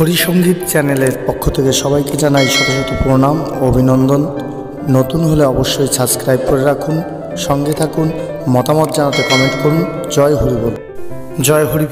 হরিসঙ্গীত চ্যানেলের পক্ষ থেকে সবাইকে জানাই শত শত প্রণাম অভিনন্দন। নতুন হলে অবশ্যই সাবস্ক্রাইব করে রাখুন, সঙ্গে থাকুন, মতামত জানাতে কমেন্ট করুন। জয় হরি বল জয় হরি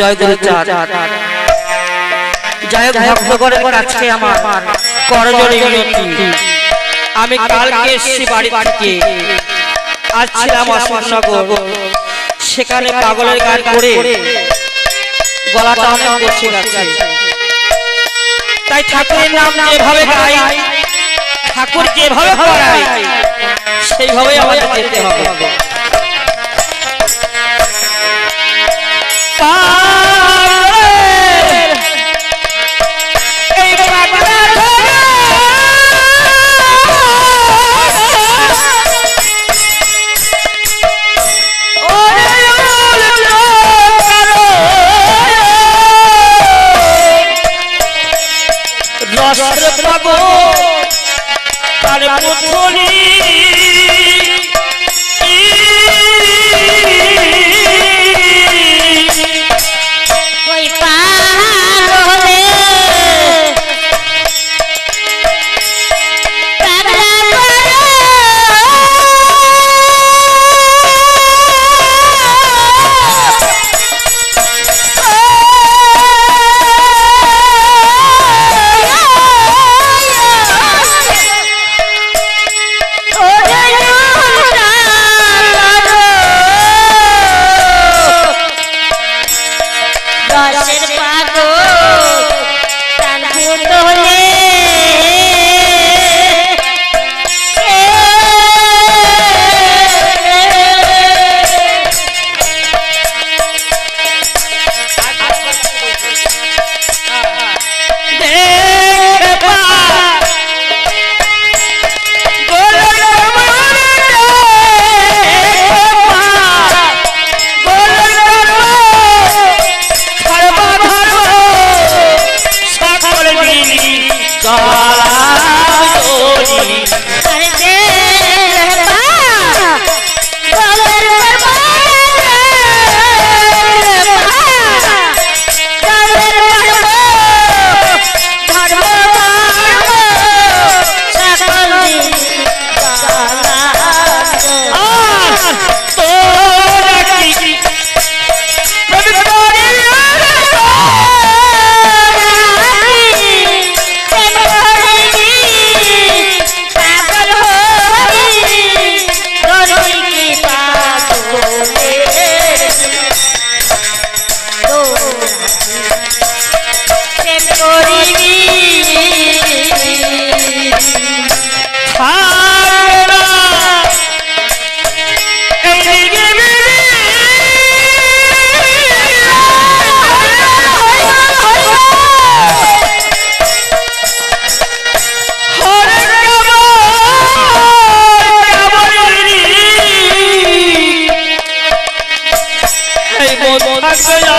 জয় আমার আমি কালকে এসেছি বাড়ি বাড়িতে আজ ছিলাম অশোকনগর। সেখানে পাগলের গান করে গলাটা অনেক বসে গেছে। তাই ঠাকুরের নাম যেভাবে গাই ঠাকুর যেভাবে সেইভাবে আমাদের যেতে হবে। পাগলের गया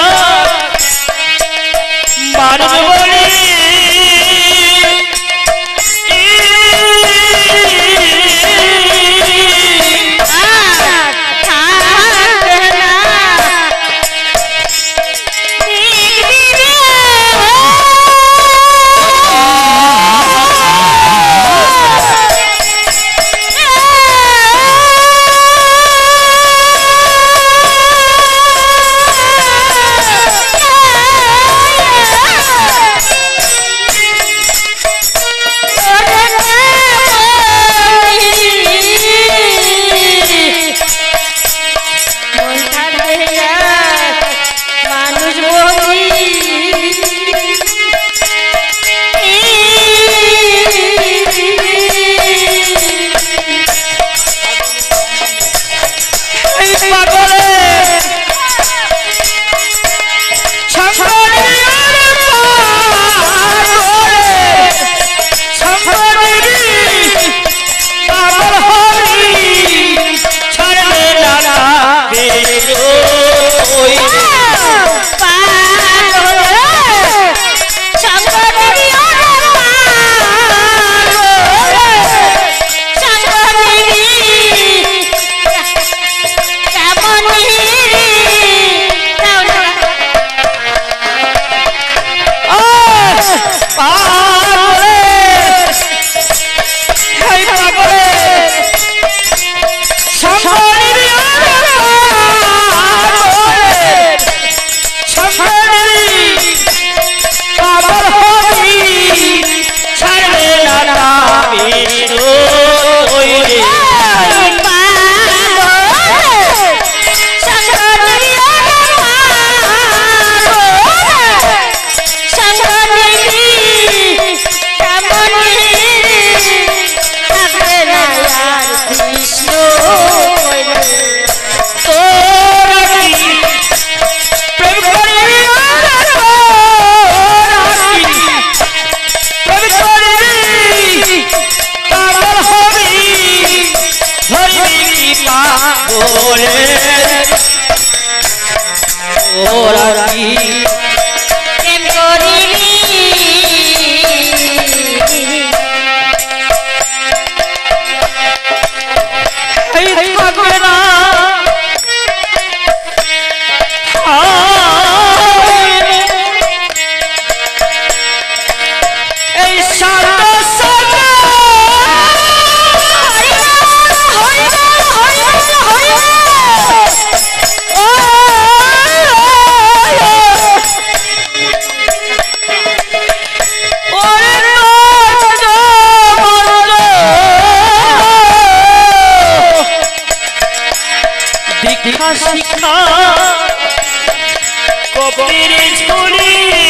मानव দীক্ষা শিক্ষা কবির ঝুলি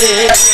Deus.